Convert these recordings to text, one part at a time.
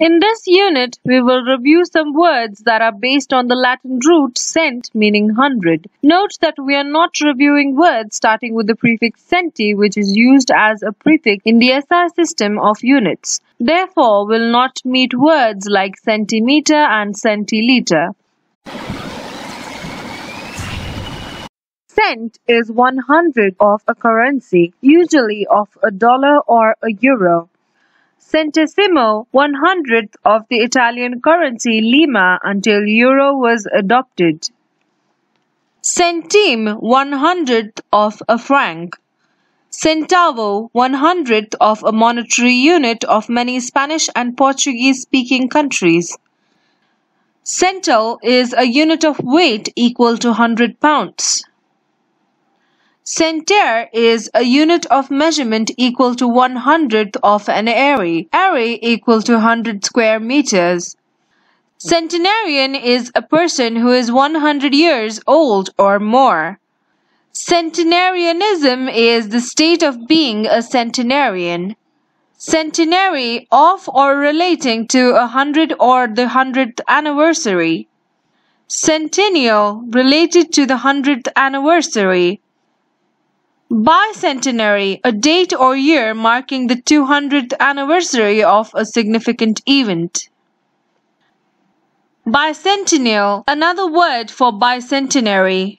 In this unit, we will review some words that are based on the Latin root cent meaning hundred. Note that we are not reviewing words starting with the prefix centi which is used as a prefix in the SI system of units. Therefore, we will not meet words like centimeter and centiliter. Cent is one hundred of a currency, usually of a dollar or a euro. Centesimo, one hundredth of the Italian currency lira until euro was adopted. Centime, one hundredth of a franc. Centavo, one hundredth of a monetary unit of many Spanish and Portuguese speaking countries. Cental is a unit of weight equal to 100 pounds. Centare is a unit of measurement equal to one hundredth of an array. Array equal to 100 square meters. Centenarian is a person who is 100 years old or more. Centenarianism is the state of being a centenarian. Centenary of or relating to a hundred or the hundredth anniversary. Centennial related to the hundredth anniversary. Bicentenary, a date or year marking the 200th anniversary of a significant event. Bicentennial, another word for bicentenary.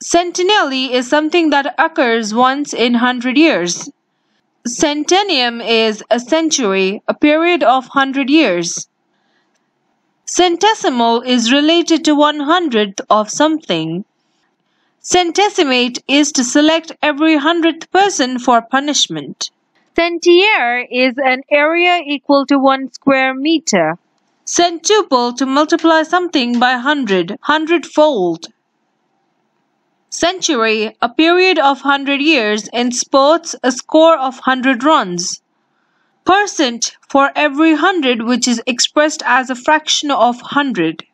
Centennially is something that occurs once in 100 years. Centennium is a century, a period of 100 years. Centesimal is related to one hundredth of something. Centesimate is to select every hundredth person for punishment. Centiare is an area equal to one square meter. Centuple to multiply something by hundred, hundredfold. Century, a period of hundred years, in sports, a score of hundred runs. Percent for every hundred which is expressed as a fraction of hundred.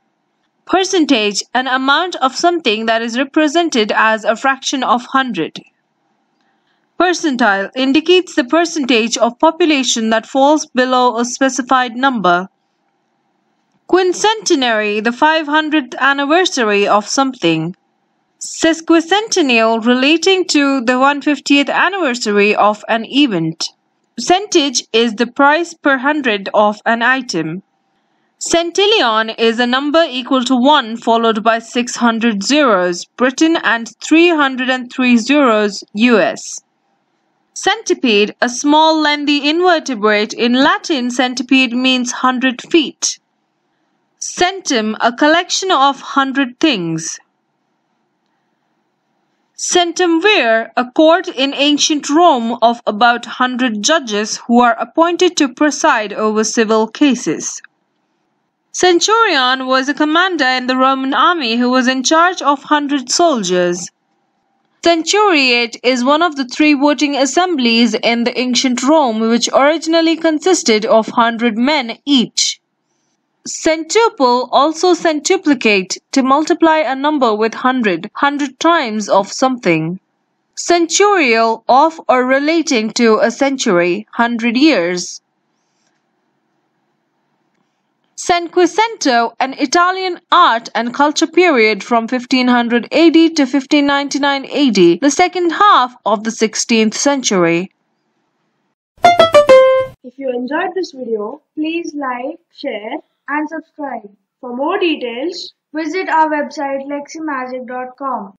Percentage, an amount of something that is represented as a fraction of hundred. Percentile indicates the percentage of population that falls below a specified number. Quincentenary, the 500th anniversary of something. Sesquicentennial, relating to the 150th anniversary of an event. Centage is the price per hundred of an item. Centillion is a number equal to 1 followed by 600 zeros, Britain and 303 zeros, US. Centipede, a small lengthy invertebrate. In Latin, centipede means 100 feet. Centum, a collection of 100 things. Centumvir, a court in ancient Rome of about 100 judges who are appointed to preside over civil cases. Centurion was a commander in the Roman army who was in charge of hundred soldiers. Centuriate is one of the three voting assemblies in the ancient Rome which originally consisted of hundred men each. Centuple also centuplicate to multiply a number with hundred, hundred times of something. Centurial of or relating to a century, hundred years. Cinquecento, an Italian art and culture period from 1500 AD to 1599 AD, the second half of the 16th century. If you enjoyed this video, please like, share and subscribe. For more details, visit our website leximagic.com.